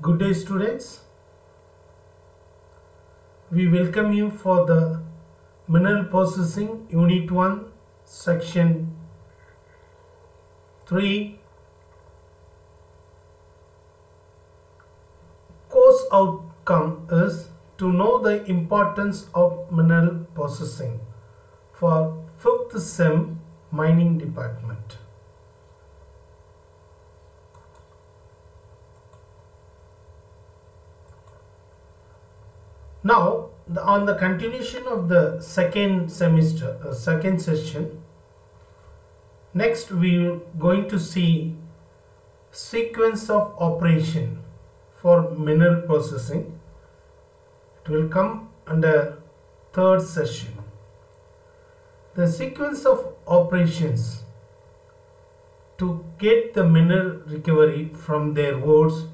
Good day students. We welcome you for the Mineral Processing Unit 1 Section 3 Course outcome is to know the importance of mineral processing for 5th SEM Mining Department. Now, the, on the continuation of the second semester, uh, second session, next we are going to see sequence of operation for mineral processing. It will come under third session. The sequence of operations to get the mineral recovery from their ores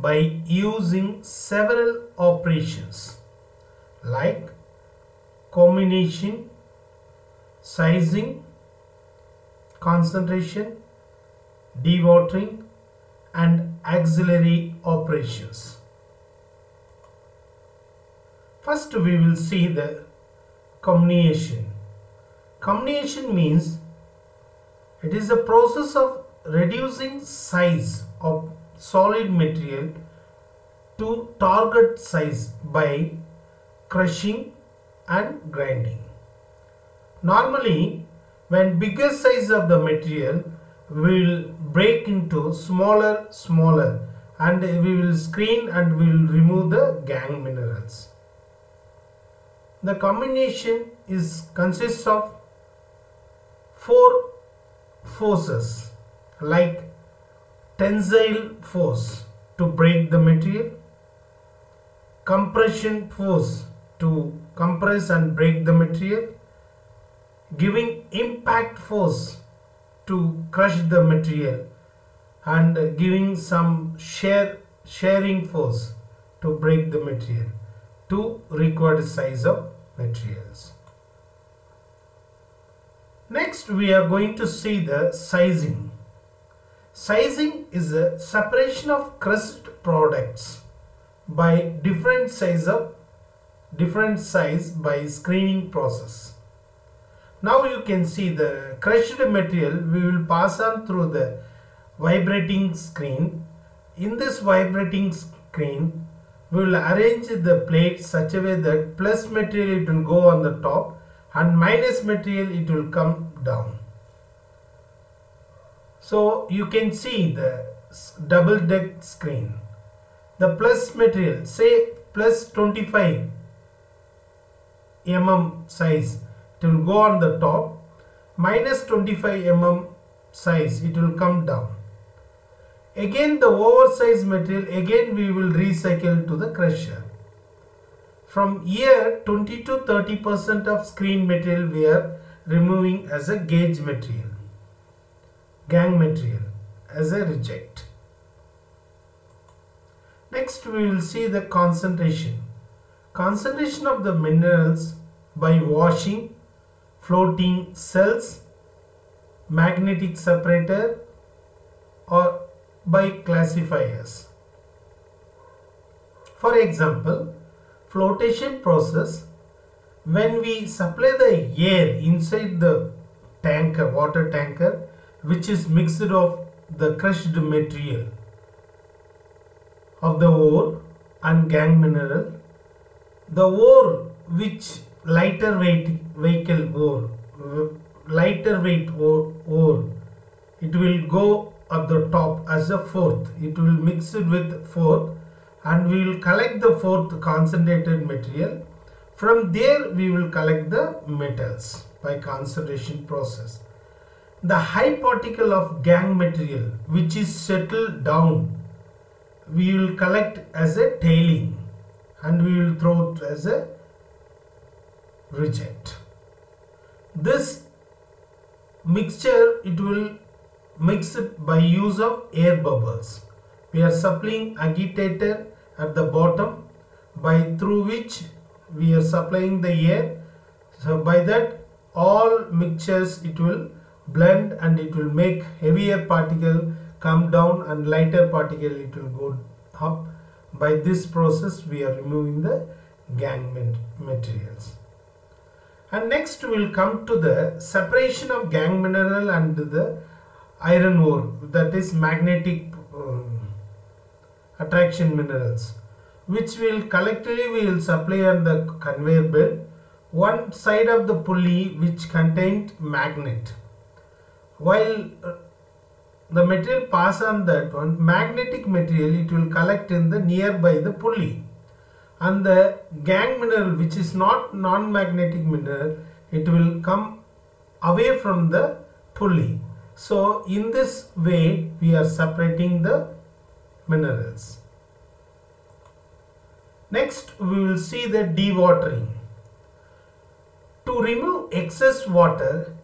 by using several operations like comminution, sizing, concentration, dewatering and auxiliary operations. First we will see the comminution. Comminution means it is a process of reducing size of solid material to target size by crushing and grinding. Normally, when bigger size of the material will break into smaller smaller and we will screen and we will remove the gangue minerals. The comminution is consists of four forces like tensile force to break the material, compression force to compress and break the material, giving impact force to crush the material and giving some shear shearing force to break the material to required size of materials. Next we are going to see the sizing. Sizing is a separation of crushed products by different size of different size by screening process. Now you can see the crushed material we will pass on through the vibrating screen. In this vibrating screen we will arrange the plate such a way that plus material it will go on the top and minus material it will come down. So you can see the double deck screen. The plus material say plus 25 mm size it will go on the top minus 25 mm size it will come down. Again the oversized material again we will recycle to the crusher. From here 20 to 30 percent of screen material we are removing as a gauge material, gangue material as a reject. Next we will see the concentration. Concentration of the minerals by washing, floating cells, magnetic separator or by classifiers. For example, flotation process when we supply the air inside the tanker water tanker which is mixed of the crushed material of the ore and gangue mineral. The ore which lighter weight vehicle ore lighter weight ore, ore it will go at the top as a froth. It will mix it with froth and we will collect the froth concentrated material. From there we will collect the metals by concentration process the high particle of gangue material which is settled down we will collect as a tailing and we will throw it as a reject. This mixture it will mix it by use of air bubbles. We are supplying agitator at the bottom by through which we are supplying the air. So by that all mixtures it will blend and it will make heavier particle come down and lighter particle it will go up. By this process we are removing the gangue materials. And next we will come to the separation of gangue mineral and the iron ore that is magnetic um, attraction minerals which will collectively we will supply on the conveyor belt. One side of the pulley which contained magnet while uh, the material pass on that one magnetic material it will collect in the nearby the pulley. And the gangue mineral which is not non-magnetic mineral it will come away from the pulley. So in this way we are separating the minerals. Next we will see the dewatering. To remove excess water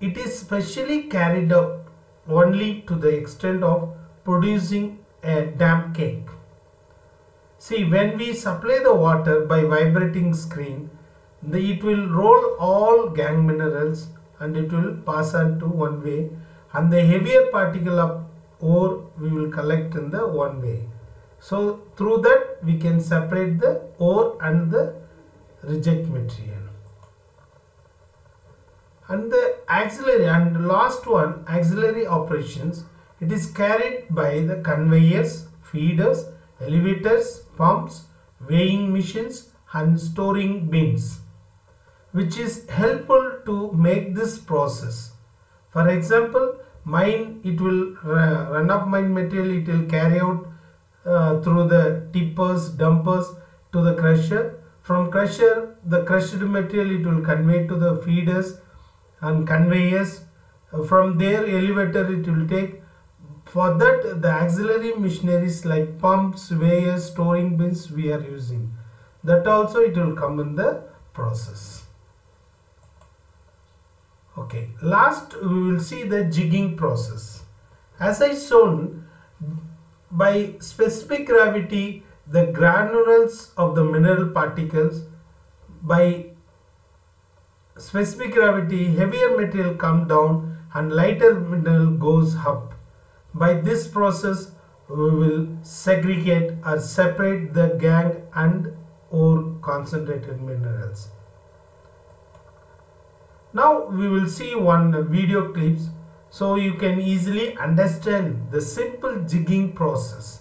it is specially carried out only to the extent of producing a damp cake See, when we supply the water by vibrating screen, the, it will roll all gangue minerals and it will pass on to one way and the heavier particle of ore we will collect in the one way. So through that we can separate the ore and the reject material. And the auxiliary and last one auxiliary operations it is carried by the conveyors, feeders, elevators, pumps, weighing machines and storing bins which is helpful to make this process. For example, mine it will run up mine material it will carry out uh, through the tippers, dumpers to the crusher. From crusher the crushed material it will convey to the feeders and conveyors. From there elevator it will take for that the auxiliary machineries like pumps, weighers, storing bins we are using. That also it will come in the process. Okay, last we will see the jigging process. As I shown, by specific gravity the granules of the mineral particles by specific gravity heavier material come down and lighter mineral goes up by this process, we will segregate or separate the gangue and ore concentrated minerals. Now we will see one video clips so you can easily understand the simple jigging process.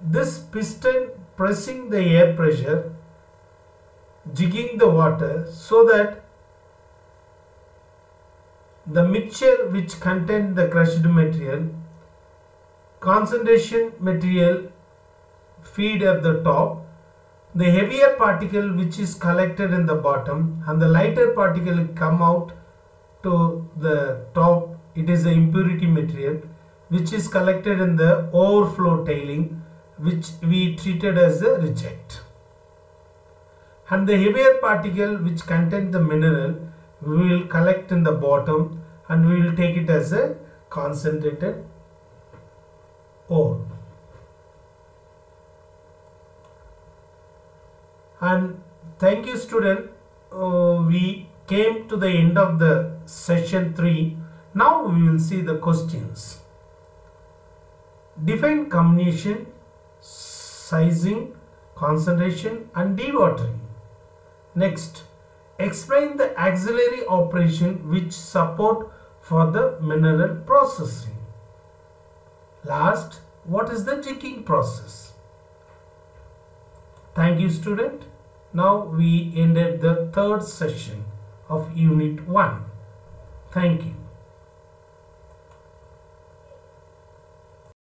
This piston pressing the air pressure, jigging the water so that the mixture which contain the crushed material, concentration material feed at the top, the heavier particle which is collected in the bottom and the lighter particle come out to the top it is the impurity material which is collected in the overflow tailing which we treated as a reject. And the heavier particle which contain the mineral we will collect in the bottom and we will take it as a concentrated ore. And thank you student. Uh, we came to the end of the session 3. Now we will see the questions. Define comminution sizing, concentration and dewatering. Next, explain the auxiliary operation which support for the mineral processing. Last, what is the jigging process? Thank you student. Now we ended the third session of unit 1. Thank you.